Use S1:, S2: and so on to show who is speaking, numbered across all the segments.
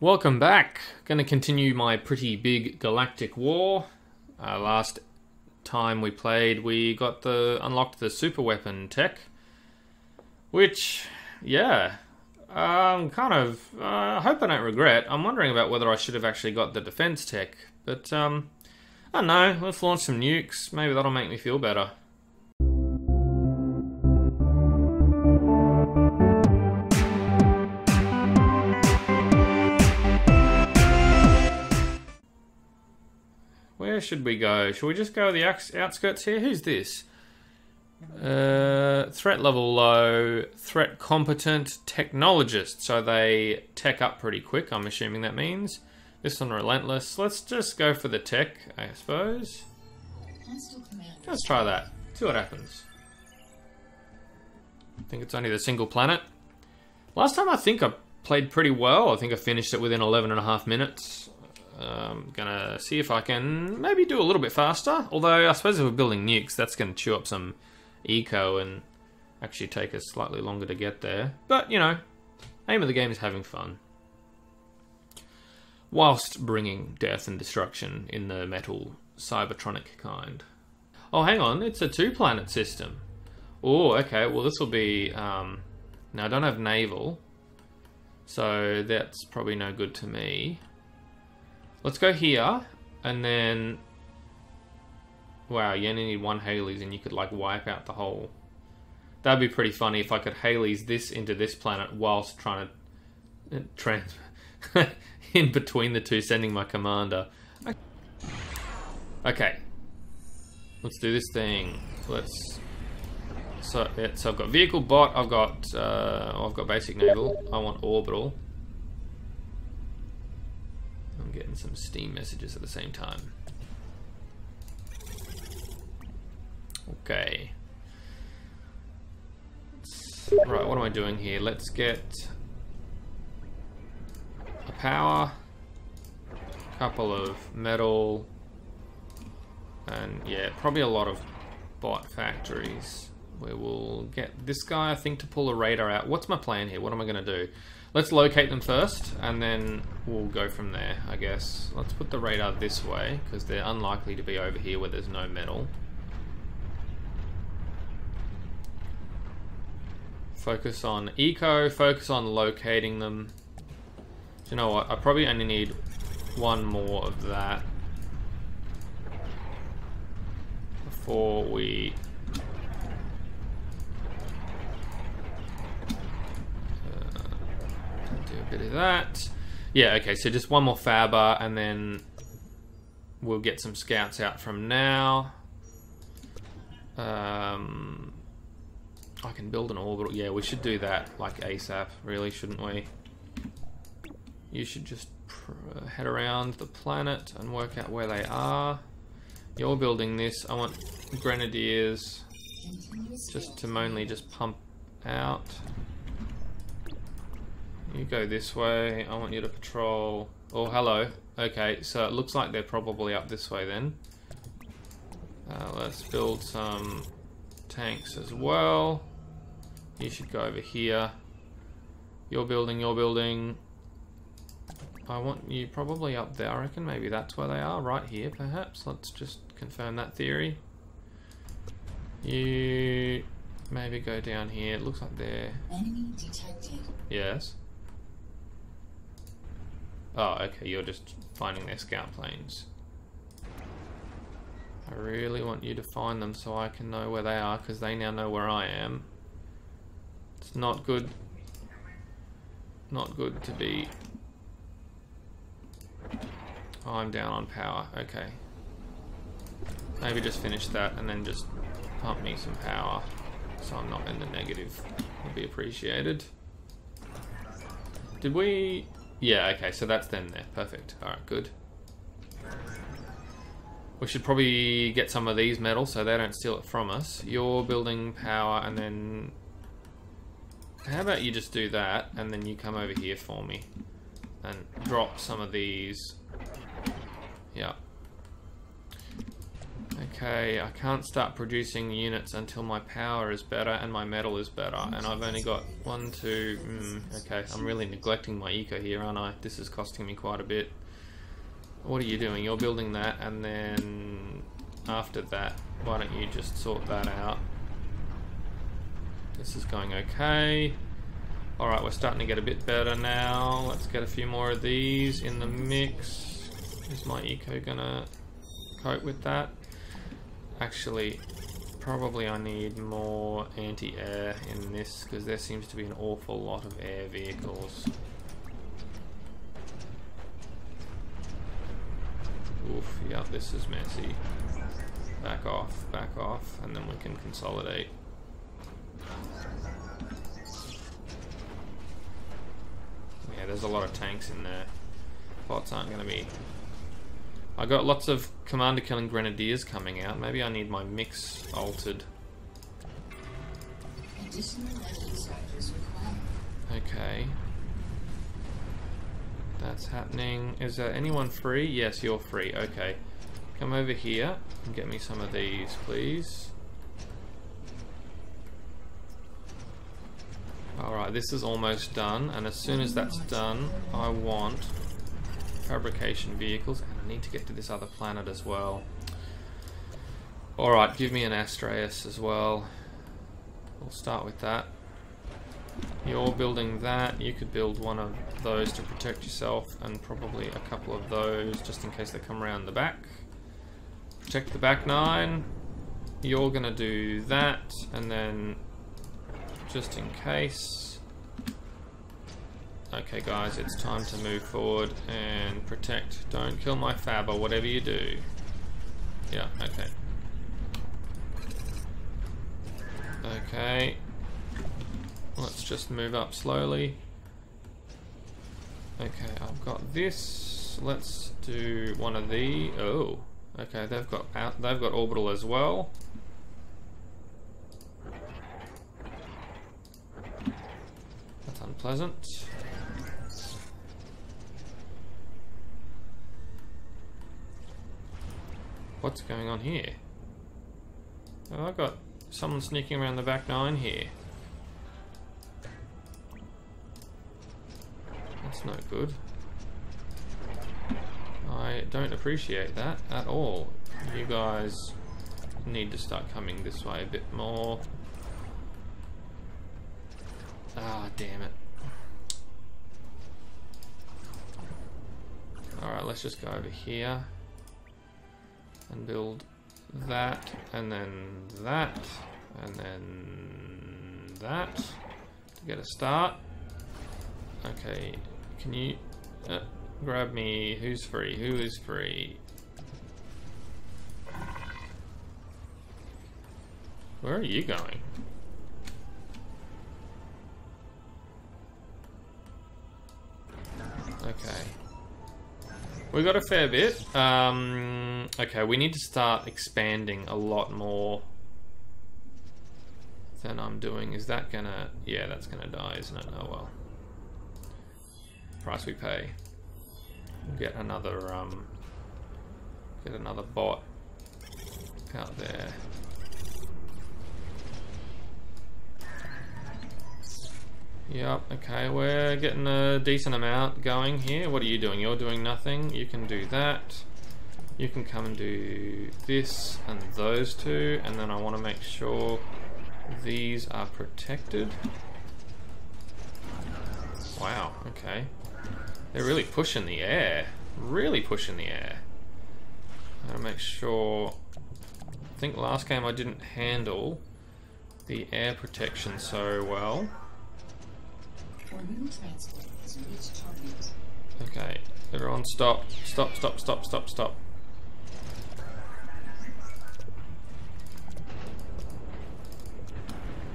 S1: Welcome back. Going to continue my pretty big galactic war. Uh, last time we played, we got the unlocked the super weapon tech, which, yeah, I'm kind of. Uh, I hope I don't regret. I'm wondering about whether I should have actually got the defense tech, but um, I don't know. Let's launch some nukes. Maybe that'll make me feel better. Where should we go? Should we just go the outskirts here? Who's this? Uh, threat level low, threat competent, technologist. So they tech up pretty quick, I'm assuming that means. This one relentless. Let's just go for the tech, I suppose. Let's try that. See what happens. I think it's only the single planet. Last time I think I played pretty well. I think I finished it within 11 and a half minutes. I'm um, gonna see if I can maybe do a little bit faster. Although I suppose if we're building nukes, that's gonna chew up some eco and actually take us slightly longer to get there. But you know, aim of the game is having fun, whilst bringing death and destruction in the metal cybertronic kind. Oh, hang on, it's a two-planet system. Oh, okay. Well, this will be. Um, now I don't have naval, so that's probably no good to me. Let's go here, and then... Wow, you only need one Halley's and you could like wipe out the whole... That'd be pretty funny if I could Halley's this into this planet whilst trying to uh, trans... in between the two, sending my commander. Okay. Let's do this thing. Let's... So, yeah, so I've got vehicle bot, I've got, uh, I've got basic naval, I want orbital. I'm getting some Steam messages at the same time. Okay. Right, what am I doing here? Let's get a power, a couple of metal, and yeah, probably a lot of bot factories where we'll get this guy, I think, to pull a radar out. What's my plan here? What am I going to do? Let's locate them first, and then we'll go from there, I guess. Let's put the radar this way, because they're unlikely to be over here where there's no metal. Focus on eco, focus on locating them. Do you know what? I probably only need one more of that before we uh, do a bit of that. Yeah, okay, so just one more Fabber, and then we'll get some scouts out from now. Um, I can build an orbital. Yeah, we should do that, like ASAP, really, shouldn't we? You should just head around the planet and work out where they are. You're building this. I want grenadiers just to mainly just pump out. You go this way. I want you to patrol. Oh, hello. Okay, so it looks like they're probably up this way then. Uh, let's build some tanks as well. You should go over here. You're building, you're building. I want you probably up there. I reckon maybe that's where they are, right here perhaps. Let's just confirm that theory. You maybe go down here. It looks like they're... Enemy detected. Yes. Oh, okay, you're just finding their scout planes. I really want you to find them so I can know where they are, because they now know where I am. It's not good. Not good to be... Oh, I'm down on power, okay. Maybe just finish that and then just pump me some power so I'm not in the negative. Would be appreciated. Did we... Yeah, okay, so that's them there. Perfect. Alright, good. We should probably get some of these metal so they don't steal it from us. You're building power and then... How about you just do that and then you come over here for me and drop some of these. Yeah. Okay, I can't start producing units until my power is better and my metal is better. And I've only got one, two, mm, okay, I'm really neglecting my eco here, aren't I? This is costing me quite a bit. What are you doing? You're building that and then after that, why don't you just sort that out? This is going okay. Alright, we're starting to get a bit better now. Let's get a few more of these in the mix. Is my eco gonna cope with that? Actually, probably I need more anti-air in this because there seems to be an awful lot of air vehicles. Oof, yeah, this is messy. Back off, back off, and then we can consolidate. Yeah, there's a lot of tanks in there. Bots aren't going to be I got lots of commander killing grenadiers coming out. Maybe I need my mix altered. Okay. That's happening. Is there anyone free? Yes, you're free. Okay. Come over here and get me some of these, please. Alright, this is almost done, and as soon as that's done, I want fabrication vehicles, need to get to this other planet as well. Alright, give me an Astraeus as well. We'll start with that. You're building that. You could build one of those to protect yourself, and probably a couple of those just in case they come around the back. Protect the back nine. You're gonna do that, and then just in case. Okay guys, it's time to move forward and protect. Don't kill my fab or whatever you do. Yeah, okay. Okay. Let's just move up slowly. Okay, I've got this. Let's do one of the. Oh, okay. They've got out. They've got orbital as well. That's unpleasant. What's going on here? Oh, I've got someone sneaking around the back nine here. That's no good. I don't appreciate that at all. You guys need to start coming this way a bit more. Ah, damn it. Alright, let's just go over here and build that and then that and then that to get a start. Okay, can you uh, grab me? Who's free? Who is free? Where are you going? Okay. We got a fair bit. Um, okay, we need to start expanding a lot more than I'm doing. Is that gonna... Yeah, that's gonna die, isn't it? Oh well. Price we pay. We'll get another, um... Get another bot out there. Yep, okay, we're getting a decent amount going here. What are you doing? You're doing nothing. You can do that. You can come and do this and those two, and then I want to make sure these are protected. Wow, okay. They're really pushing the air. Really pushing the air. I gotta make sure... I think last game I didn't handle the air protection so well. Okay, everyone stop. Stop, stop, stop, stop, stop.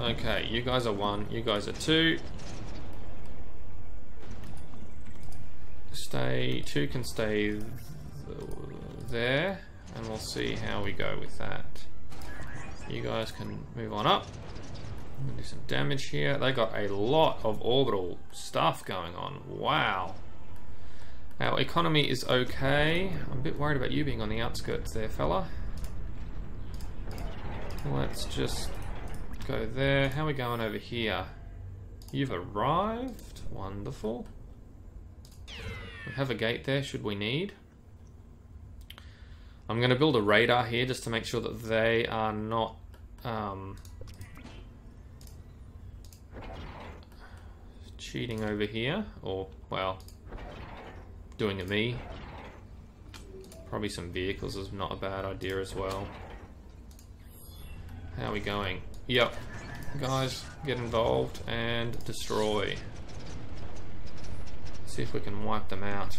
S1: Okay, you guys are one, you guys are two. Stay, two can stay there, and we'll see how we go with that. You guys can move on up do some damage here. They got a lot of orbital stuff going on. Wow. Our economy is okay. I'm a bit worried about you being on the outskirts there, fella. Let's just go there. How are we going over here? You've arrived. Wonderful. We have a gate there, should we need. I'm going to build a radar here just to make sure that they are not... Um, cheating over here. Or, well, doing a me. Probably some vehicles is not a bad idea as well. How are we going? Yep. Guys, get involved and destroy. See if we can wipe them out.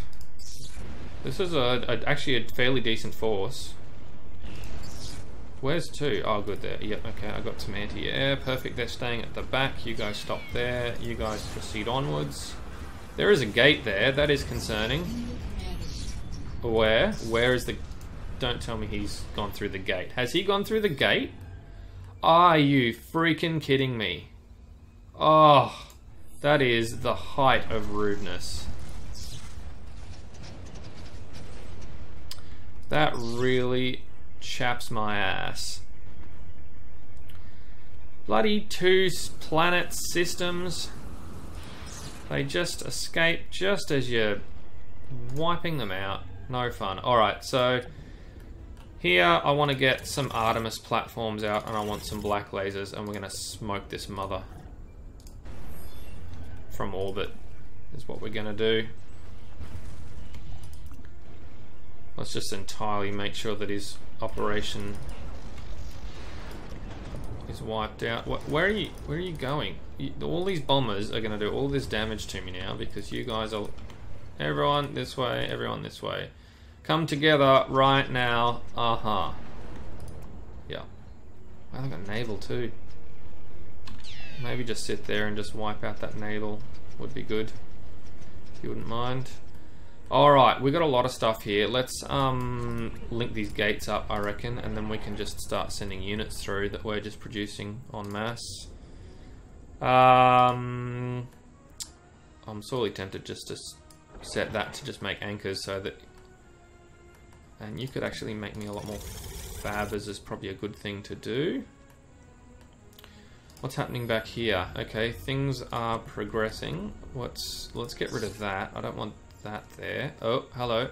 S1: This is a, a, actually a fairly decent force. Where's two? Oh, good there. Yep, okay, I got some anti-air. Perfect, they're staying at the back. You guys stop there. You guys proceed onwards. There is a gate there. That is concerning. Where? Where is the... Don't tell me he's gone through the gate. Has he gone through the gate? Are you freaking kidding me? Oh, that is the height of rudeness. That really chaps my ass. Bloody two planet systems. They just escape just as you're wiping them out. No fun. Alright, so here I want to get some Artemis platforms out and I want some black lasers and we're going to smoke this mother from orbit is what we're going to do. Let's just entirely make sure that his operation is wiped out. Where are you? Where are you going? all these bombers are going to do all this damage to me now because you guys are. Everyone this way. Everyone this way. Come together right now. Uh huh. Yeah. I think got naval too. Maybe just sit there and just wipe out that naval would be good. If you wouldn't mind. Alright, we've got a lot of stuff here. Let's um, link these gates up, I reckon, and then we can just start sending units through that we're just producing en masse. Um, I'm sorely tempted just to set that to just make anchors so that... And you could actually make me a lot more fabbers is probably a good thing to do. What's happening back here? Okay, things are progressing. What's let's get rid of that. I don't want that there. Oh, hello.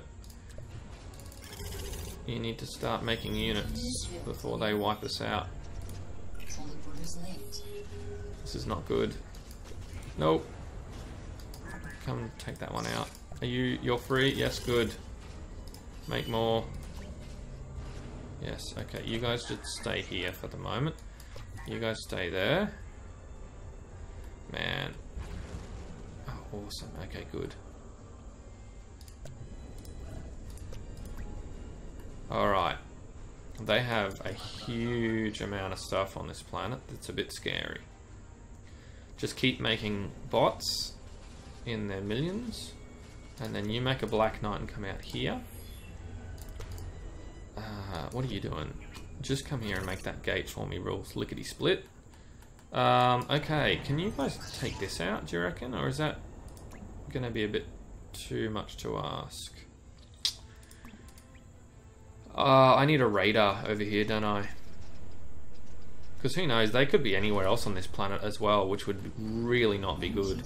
S1: You need to start making units before they wipe us out. This is not good. Nope. Come take that one out. Are you, you're free? Yes, good. Make more. Yes, okay. You guys just stay here for the moment. You guys stay there. Man. Oh, awesome. Okay, good. Alright. They have a huge amount of stuff on this planet that's a bit scary. Just keep making bots in their millions. And then you make a Black Knight and come out here. Uh, what are you doing? Just come here and make that gate for me, rules. Lickety split. Um, okay, can you guys take this out, do you reckon? Or is that going to be a bit too much to ask? Uh, I need a radar over here, don't I? Because who knows, they could be anywhere else on this planet as well, which would really not be good.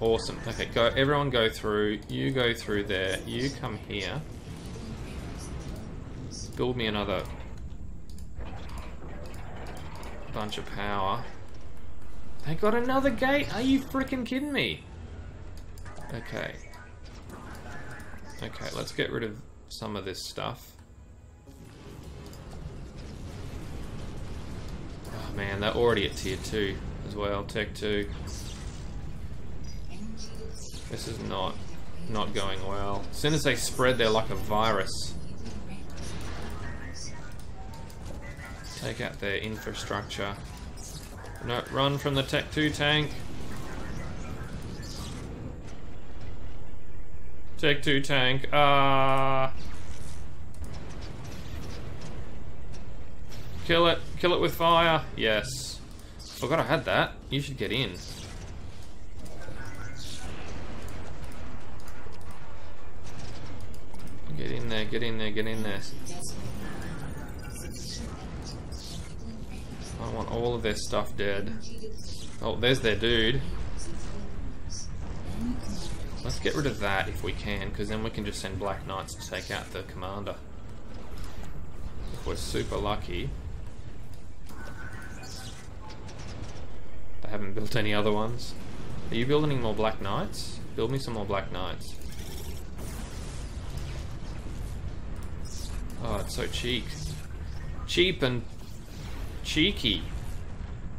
S1: Awesome. Okay, go. Everyone go through. You go through there. You come here. Build me another bunch of power. They got another gate? Are you freaking kidding me? Okay. Okay, let's get rid of some of this stuff. Oh man, they're already at tier 2 as well, tech 2. This is not not going well. As soon as they spread, they're like a virus. Take out their infrastructure. No, run from the Tech 2 tank. Tech 2 tank. Uh, kill it. Kill it with fire. Yes. Forgot I had that. You should get in. Get in there, get in there, get in there. I want all of their stuff dead. Oh, there's their dude. Let's get rid of that if we can, because then we can just send Black Knights to take out the commander. If we're super lucky. They haven't built any other ones. Are you building any more Black Knights? Build me some more Black Knights. Oh, it's so cheap. Cheap and cheeky.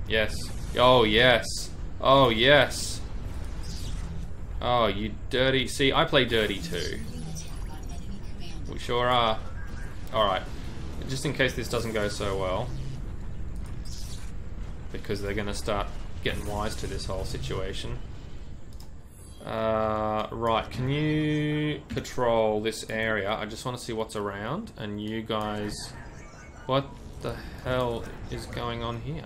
S1: Yes. Oh, yes. Oh, yes. Oh, you dirty. See, I play dirty too. We sure are. Alright. Just in case this doesn't go so well. Because they're going to start getting wise to this whole situation. Uh, right, can you patrol this area? I just want to see what's around. And you guys... What the hell is going on here?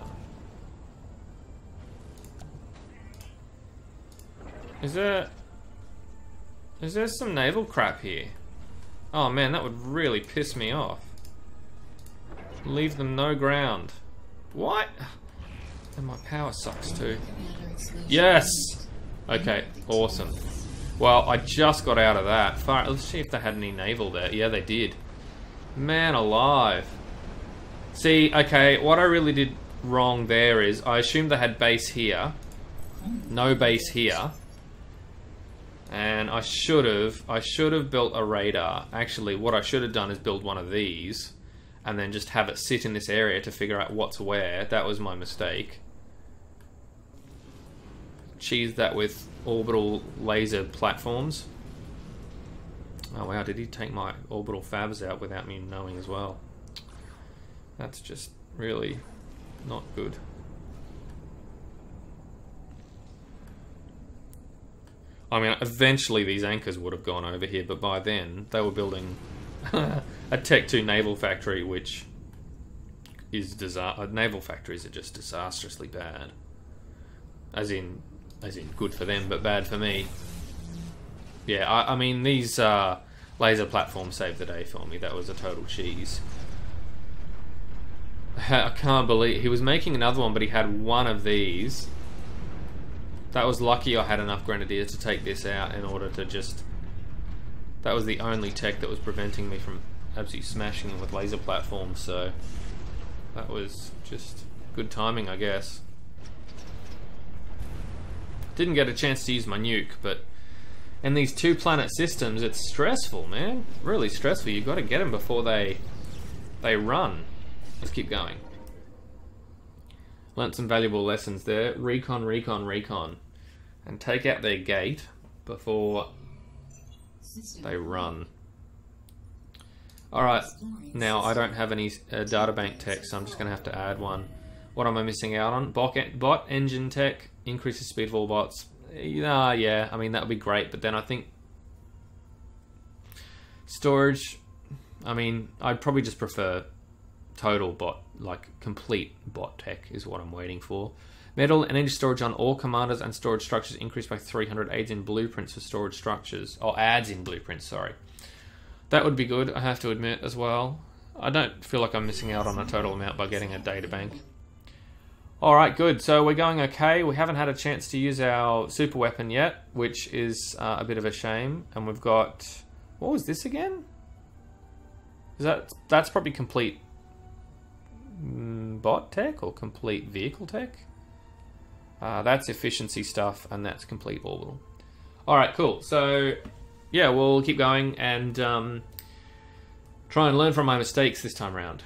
S1: Is there... Is there some naval crap here? Oh man, that would really piss me off. Leave them no ground. What? And my power sucks too. Yes! Okay, awesome. Well, I just got out of that. Let's see if they had any naval there. Yeah, they did. Man alive. See, okay, what I really did wrong there is I assumed they had base here. No base here. And I should have, I should have built a radar. Actually, what I should have done is build one of these and then just have it sit in this area to figure out what's where. That was my mistake. Cheese that with orbital laser platforms. Oh wow, did he take my orbital fabs out without me knowing as well? That's just really not good. I mean, eventually these anchors would have gone over here, but by then they were building a Tech 2 naval factory, which is disaster. Naval factories are just disastrously bad. As in, as in good for them, but bad for me. Yeah, I, I mean, these uh, laser platforms saved the day for me. That was a total cheese. I can't believe he was making another one, but he had one of these. That was lucky I had enough grenadiers to take this out in order to just. That was the only tech that was preventing me from absolutely smashing them with laser platforms, so. That was just good timing, I guess. Didn't get a chance to use my nuke, but in these two planet systems, it's stressful, man. Really stressful. You've got to get them before they they run. Let's keep going. Learned some valuable lessons there. Recon, recon, recon. And take out their gate before they run. Alright, now I don't have any uh, databank tech, so I'm just going to have to add one. What am I missing out on? Bot, bot engine tech, increases speed of all bots. Uh, yeah, I mean, that would be great, but then I think storage, I mean, I'd probably just prefer total bot, like complete bot tech is what I'm waiting for. Metal energy storage on all commanders and storage structures increased by 300 aids in blueprints for storage structures. Or adds in blueprints, sorry. That would be good, I have to admit, as well. I don't feel like I'm missing out on a total amount by getting a data bank. Alright, good. So we're going okay. We haven't had a chance to use our super weapon yet, which is uh, a bit of a shame. And we've got... What was this again? Is that That's probably complete Mm, bot tech or complete vehicle tech. Uh, that's efficiency stuff, and that's complete orbital. All right, cool. So, yeah, we'll keep going and um, try and learn from my mistakes this time around.